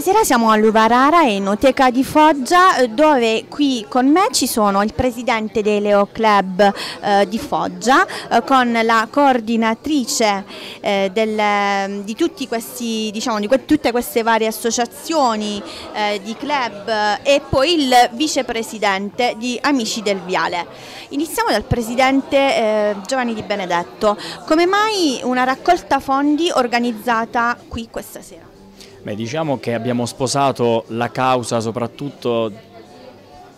Buonasera, siamo all'Uvarara, Enoteca di Foggia, eh, dove qui con me ci sono il presidente dei Leo Club eh, di Foggia, eh, con la coordinatrice eh, del, di, questi, diciamo, di que tutte queste varie associazioni eh, di club e poi il vicepresidente di Amici del Viale. Iniziamo dal presidente eh, Giovanni Di Benedetto. Come mai una raccolta fondi organizzata qui questa sera? Beh, diciamo che abbiamo sposato la causa soprattutto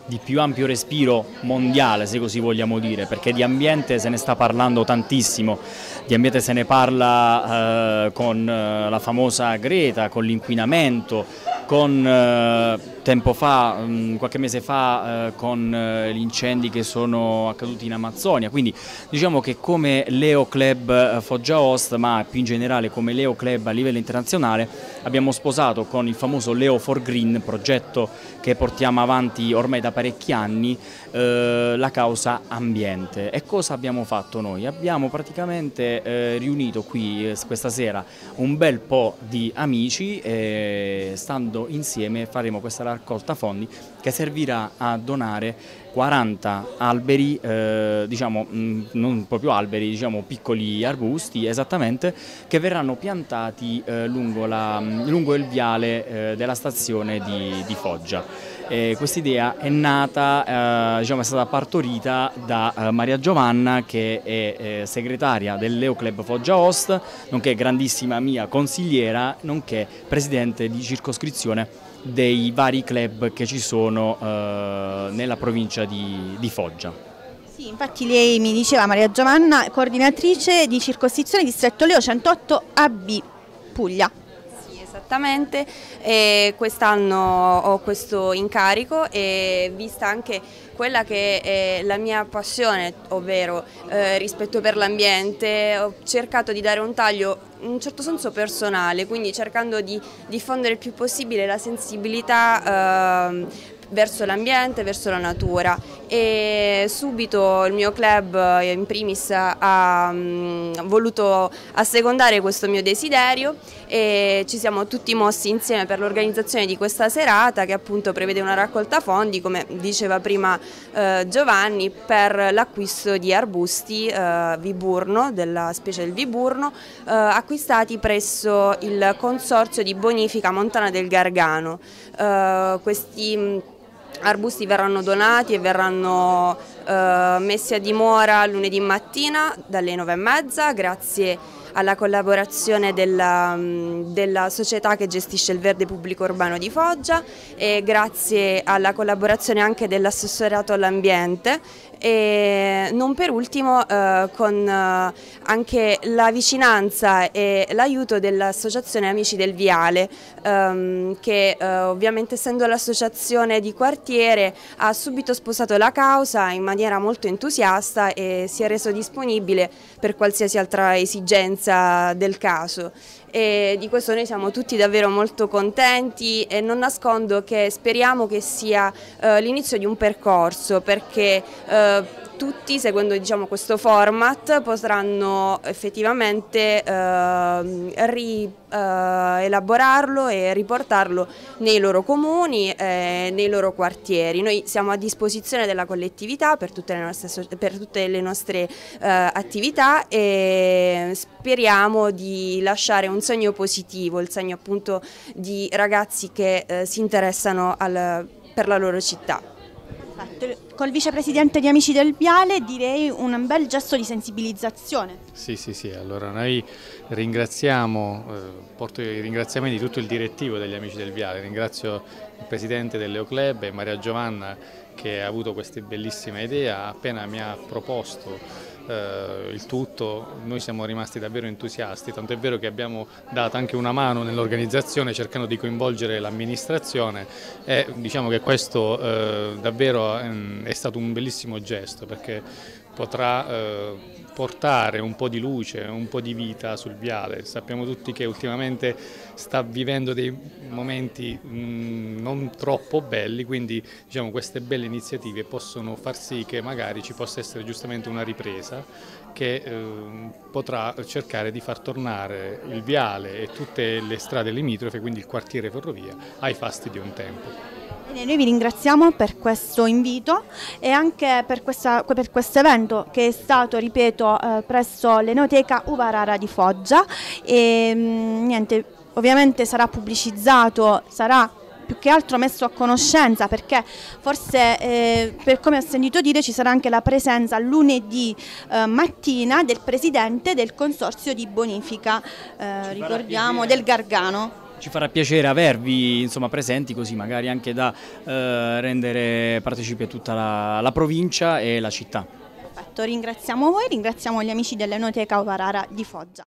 di più ampio respiro mondiale, se così vogliamo dire, perché di ambiente se ne sta parlando tantissimo, di ambiente se ne parla eh, con eh, la famosa Greta, con l'inquinamento, con eh, tempo fa, mh, mm, qualche mese fa, eh, con eh, gli incendi che sono accaduti in Amazzonia, quindi diciamo che come Leo Club eh, Foggia Host, ma più in generale come Leo Club a livello internazionale, abbiamo sposato con il famoso Leo for Green, progetto che portiamo avanti ormai da parecchi anni, eh, la causa ambiente. E cosa abbiamo fatto noi? Abbiamo praticamente eh, riunito qui questa sera un bel po' di amici, stando insieme faremo questa raccolta fondi che servirà a donare 40 alberi, eh, diciamo mm, non proprio alberi, diciamo piccoli arbusti esattamente, che verranno piantati eh, lungo, la, lungo, il viale eh, della stazione di, di Foggia. Questa idea è nata, eh, diciamo, è stata partorita da eh, Maria Giovanna che è eh, segretaria del Leo Club Foggia Host, nonché grandissima mia consigliera, nonché presidente di circoscrizione dei vari club che ci sono eh, nella provincia di, di Foggia. Sì, infatti lei mi diceva Maria Giovanna, coordinatrice di circoscrizione distretto Leo 108 AB Puglia. Esattamente, quest'anno ho questo incarico e vista anche quella che è la mia passione, ovvero eh, rispetto per l'ambiente, ho cercato di dare un taglio in un certo senso personale, quindi cercando di diffondere il più possibile la sensibilità eh, verso l'ambiente, verso la natura e subito il mio club eh, in primis ha um, voluto assecondare questo mio desiderio e ci siamo tutti mossi insieme per l'organizzazione di questa serata che appunto prevede una raccolta fondi come diceva prima eh, Giovanni per l'acquisto di arbusti eh, Viburno della specie del Viburno eh, acquistati presso il consorzio di bonifica Montana del Gargano. Eh, questi arbusti verranno donati e verranno eh, messi a dimora lunedì mattina dalle nove e mezza. Grazie alla collaborazione della, della, società che gestisce il verde pubblico urbano di Foggia e grazie alla collaborazione anche dell'assessorato all'ambiente. E non per ultimo eh, con eh, anche la vicinanza e l'aiuto dell'associazione Amici del Viale ehm, che eh, ovviamente essendo l'associazione di quartiere ha subito sposato la causa in maniera molto entusiasta e si è reso disponibile per qualsiasi altra esigenza del caso e di questo noi siamo tutti davvero molto contenti e non nascondo che speriamo che sia eh, l'inizio di un percorso perché eh, tutti seguendo diciamo, questo format potranno effettivamente eh, rielaborarlo eh, e riportarlo nei loro comuni, eh, nei loro quartieri. Noi siamo a disposizione della collettività per tutte le nostre, tutte le nostre eh, attività e speriamo di lasciare un segno positivo, il segno appunto di ragazzi che eh, si interessano al, per la loro città. Col vicepresidente di Amici del Viale direi un bel gesto di sensibilizzazione. Sì, sì, sì, allora noi ringraziamo, eh, porto i ringraziamenti di tutto il direttivo degli Amici del Viale, ringrazio il presidente del Leo Club e Maria Giovanna che ha avuto questa bellissima idea, appena mi ha proposto eh, il tutto, noi siamo rimasti davvero entusiasti, tanto è vero che abbiamo dato anche una mano nell'organizzazione cercando di coinvolgere l'amministrazione e diciamo che questo eh, davvero ehm, è stato un bellissimo gesto perché potrà eh, portare un po' di luce, un po' di vita sul viale. Sappiamo tutti che ultimamente sta vivendo dei momenti mm, non troppo belli, quindi diciamo, queste belle iniziative possono far sì che magari ci possa essere giustamente una ripresa che eh, potrà cercare di far tornare il viale e tutte le strade limitrofe, quindi il quartiere ferrovia, ai fasti di un tempo. Bene, noi vi ringraziamo per questo invito e anche per, per questo evento che è stato, ripeto, eh, presso l'Enoteca Uvarara di Foggia. E mh, mm, niente, ovviamente sarà pubblicizzato, sarà più che altro messo a conoscenza perché forse eh, per come ho sentito dire ci sarà anche la presenza lunedì eh, mattina del presidente del consorzio di bonifica, eh, ricordiamo, del Gargano ci farà piacere avervi insomma, presenti così magari anche da eh, rendere partecipi a tutta la, la, provincia e la città. Perfetto, ringraziamo voi, ringraziamo gli amici dell'Enoteca Ovarara di Foggia.